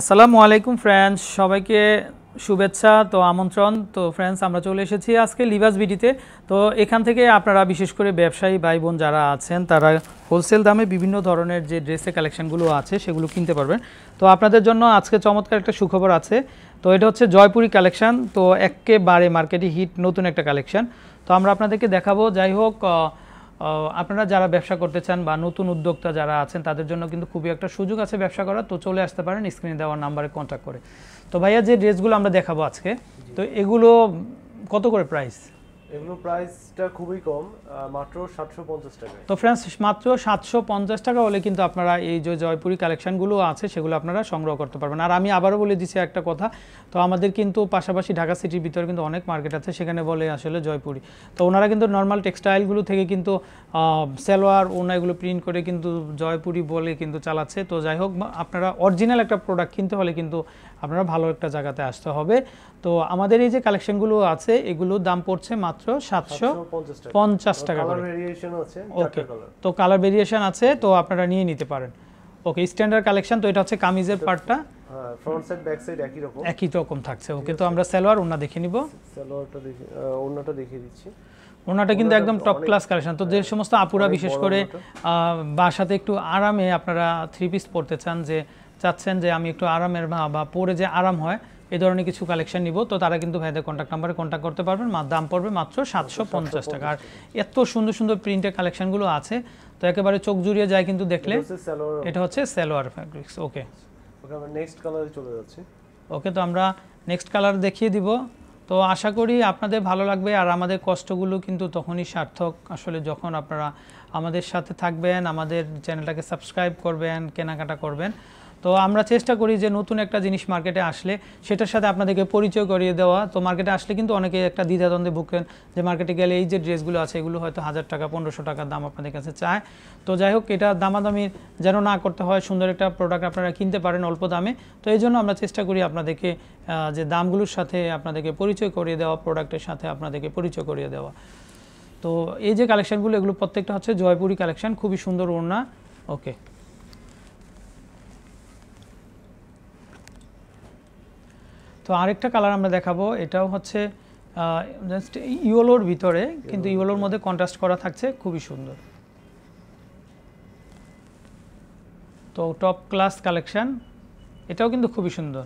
আসসালামু আলাইকুম ফ্রেন্ডস সবাইকে শুভেচ্ছা, তো আমন্ত্রণ। তো ফ্রেন্ডস আমরা চলে এসেছি আজকে লিভাস বিডিতে তো, এখান থেকে আপনারা বিশেষ করে ব্যবসায়ী ভাই বোন যারা আছেন, তারা হোলসেল দামে বিভিন্ন ধরনের যে ড্রেসের কালেকশনগুলো আছে, সেগুলো কিনতে পারবেন। তো, আপনাদের জন্য আজকে চমৎকার একটা সুখবর আছে। তো, এটা হচ্ছে জয়পুরি কালেকশন তো, একেবারে মার্কেটে হিট নতুন একটা কালেকশান তো, আমরা আপনাদেরকে দেখাবো। যাই হোক আপনারা যারা ব্যবসা করতে চান বা নতুন উদ্যোক্তা যারা আছেন তাদের জন্য কিন্তু খুবই একটা সুযোগ আছে ব্যবসা করার। তো চলে আসতে পারেন স্ক্রিনে দেওয়ার নাম্বারে কন্ট্যাক্ট করে। তো ভাইয়া যে ড্রেসগুলো আমরা দেখাবো আজকে তো এগুলো কত করে প্রাইস এগুলো প্রাইসটা খুবই কম মাত্র সাতশো পঞ্চাশ টাকায়। তো ফ্রেন্ডস মাত্র সাতশো পঞ্চাশ টাকা হলে কিন্তু আপনারা এই যে জয়পুরি কালেকশনগুলো আছে, সেগুলো আপনারা সংগ্রহ করতে পারবেন। আর আমি আবারও বলে দিচ্ছি একটা কথা, তো আমাদের কিন্তু পাশাপাশি ঢাকা সিটির ভিতরে কিন্তু অনেক মার্কেট আছে, সেখানে বলে আসলে জয়পুরি। তো ওনারা কিন্তু নর্মাল টেক্সটাইলগুলো থেকে কিন্তু সালোয়ার, ওনা এগুলো প্রিন্ট করে কিন্তু জয়পুরি বলে কিন্তু চালাচ্ছে। তো যাই হোক, আপনারা অরিজিনাল একটা প্রোডাক্ট কিনতে হলে কিন্তু আপনারা ভালো একটা জায়গাতে আসতে হবে। তো আমাদের এই যে কালেকশনগুলো আছে এগুলোর দাম পড়ছে মাত্র সাতশো পঞ্চাশ টাকা। করে। ওকে তো কালার ভেরিয়েশন আছে তো আপনারা নিয়ে নিতে পারেন। ওকে স্ট্যান্ডার্ড কালেকশন তো এটা হচ্ছে কামিজের পার্টটা হ্যাঁ ফ্রন্ট সাইড ব্যাক সাইড একই রকম। একই রকম থাকছে। ওকে তো আমরা সালোয়ার ওনা দেখে নিব। সালোয়ারটা দেখে দেখিয়ে দিচ্ছি। ওনাটা কিন্তু একদম টপ ক্লাস কালেকশন তো যে সমস্ত আপুরা বিশেষ করে আহ, বাসাতে একটু আরামে আপনারা থ্রি পিস পরতে চান যে চাচ্ছেন যে আমি একটু আরামের বা বা পরে যে আরাম হয় এই ধরনের কিছু কালেকশন নিব। তো তারা কিন্তু ভাইদের কন্ট্যাক্ট নাম্বারে কন্ট্যাক্ট করতে পারবেন। মা- দাম পড়বে মাত্র সাতশো পঞ্চাশ টাকা। আর এত সুন্দর সুন্দর প্রিন্টের কালেকশনগুলো আছে তো একেবারে চোখ জুড়িয়ে যায় কিন্তু দেখলে। এটা হচ্ছে salwar fabrics okay okay next কালারে চলে যাচ্ছি। ওকে তো আমরা নেক্সট কালার দেখিয়ে দিব। তো আশা করি আপনাদের ভালো লাগবে আর আমাদের কষ্টগুলো কিন্তু তখনই সার্থক। আসলে যখন আপনারা আমাদের সাথে থাকবেন, আমাদের চ্যানেলটাকে সাবস্ক্রাইব করবেন, কেনাকাটা করবেন। তো আমরা চেষ্টা করি যে নতুন একটা জিনিস মার্কেটে আসলে সেটার সাথে আপনাদেরকে পরিচয় করিয়ে দেওয়া। তো মার্কেটে আসলে কিন্তু অনেকে একটা দ্বিধাদ্বন্দ্বে ভুগেন যে মার্কেটে গেলে এই যে ড্রেসগুলো আছে, এগুলো হয়তো হাজার টাকা, পনেরোশো টাকার দাম আপনাদের কাছে চায়। তো যাই হোক, এটা দামাদামি যেন না করতে হয়, সুন্দর একটা প্রোডাক্ট আপনারা কিনতে পারেন অল্প দামে। তো এই জন্য আমরা চেষ্টা করি আপনাদেরকে যে দামগুলোর সাথে আপনাদেরকে পরিচয় করিয়ে দেওয়া প্রোডাক্টের সাথে আপনাদেরকে পরিচয় করিয়ে দেওয়া। তো এই যে কালেকশনগুলো এগুলো প্রত্যেকটা হচ্ছে জয়পুরি কালেকশন খুবই সুন্দর ওড়না। ওকে তো আরেকটা কালার আমরা দেখাবো এটাও হচ্ছে জাস্ট ইয়োলোর ভিতরে কিন্তু ইয়োলোর মধ্যে কন্ট্রাস্ট করা থাকছে খুবই সুন্দর। তো টপ ক্লাস কালেকশন এটাও কিন্তু খুবই সুন্দর।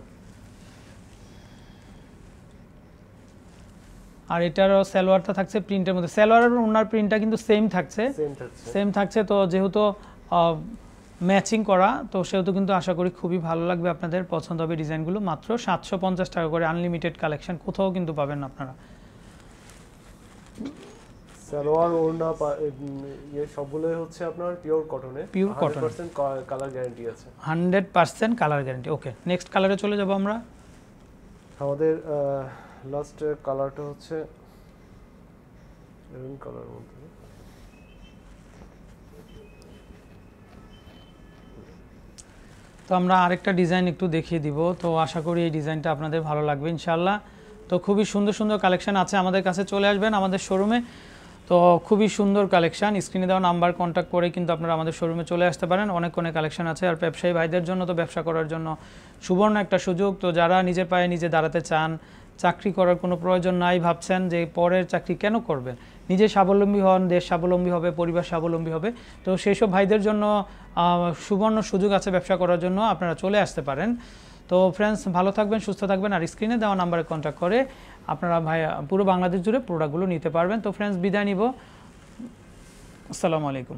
আর এটারও সালোয়ারটা থাকছে প্রিন্টের মধ্যে। সালোয়ার আর ওনার প্রিন্টটা কিন্তু সেম থাকছে। সেম থাকছে। তো যেহেতু ম্যাচিং করা তো সেহেতু কিন্তু আশা করি খুবই ভালো লাগবে আপনাদের পছন্দ হবে ডিজাইনগুলো। মাত্র সাতশো পঞ্চাশ টাকা করে আনলিমিটেড কালেকশন কোথাও কিন্তু পাবেন আপনারা। সালোয়ার ওড়না ইয়ে সবগুলোই হচ্ছে আপনার পিওর কটনে Pure cotton। Percent colour guarantee আছে। Hundred percent colour guarantee okay next কালারে চলে যাব আমরা। আমাদের লাস্ট কালারটা হচ্ছে মেরুন কালার মধ্যে। তো আমরা আরেকটা ডিজাইন একটু দেখিয়ে দিব। তো আশা করি এই ডিজাইনটা আপনাদের ভালো লাগবে ইনশাল্লাহ তো খুবই সুন্দর সুন্দর কালেকশন আছে আমাদের কাছে, চলে আসবেন আমাদের শোরুমে তো খুবই সুন্দর কালেকশন স্ক্রিনে দেওয়া নাম্বার কন্ট্যাক্ট করে কিন্তু আপনারা আমাদের শোরুমে চলে আসতে পারেন। অনেক অনেক কালেকশন আছে আর ব্যবসায়ী ভাইদের জন্য তো ব্যবসা করার জন্য সুবর্ণ একটা সুযোগ। তো যারা নিজের পায়ে নিজে দাঁড়াতে চান চাকরি করার কোনো প্রয়োজন নাই ভাবছেন যে পরের চাকরি কেন করবেন? নিজে স্বাবলম্বী হন, দেশ স্বাবলম্বী হবে, পরিবার স্বাবলম্বী হবে। তো সেই সব ভাইদের জন্য সুবর্ণ সুযোগ আছে ব্যবসা করার জন্য, আপনারা চলে আসতে পারেন। তো ফ্রেন্ডস ভালো থাকবেন, সুস্থ থাকবেন, আর স্ক্রিনে দেওয়া নাম্বারে কন্ট্যাক্ট করে আপনারা ভাই, পুরো বাংলাদেশ জুড়ে প্রোডাক্টগুলো নিতে পারবেন। তো ফ্রেন্ডস বিদায় নিব। আসসালামু আলাইকুম।